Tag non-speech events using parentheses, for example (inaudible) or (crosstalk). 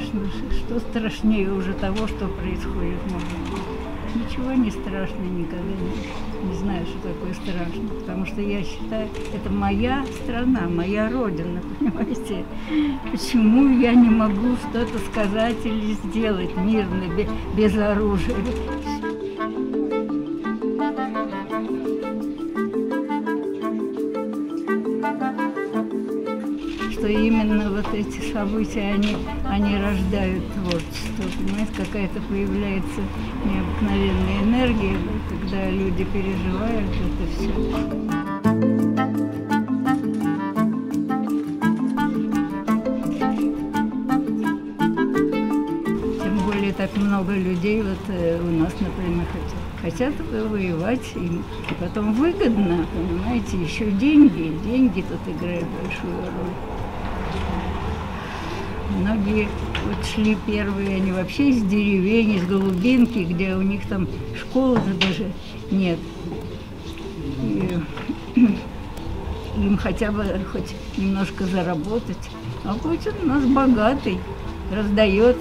что страшнее уже того, что происходит может быть? Ничего не страшно никогда не, не знаю, что такое страшно, потому что я считаю, это моя страна, моя родина, (laughs) понимаете? Почему я не могу что-то сказать или сделать мирно, без оружия? Именно вот эти события, они, они рождают творчество. Понимаете, какая-то появляется необыкновенная энергия, когда люди переживают это все. Тем более так много людей вот э, у нас, например, хотят, хотят воевать, и, и потом выгодно, понимаете, еще деньги, деньги тут играют большую роль. Многие вот шли первые, они вообще из деревень, из Голубинки, где у них там школы даже нет. И им хотя бы хоть немножко заработать. А Путин у нас богатый, раздает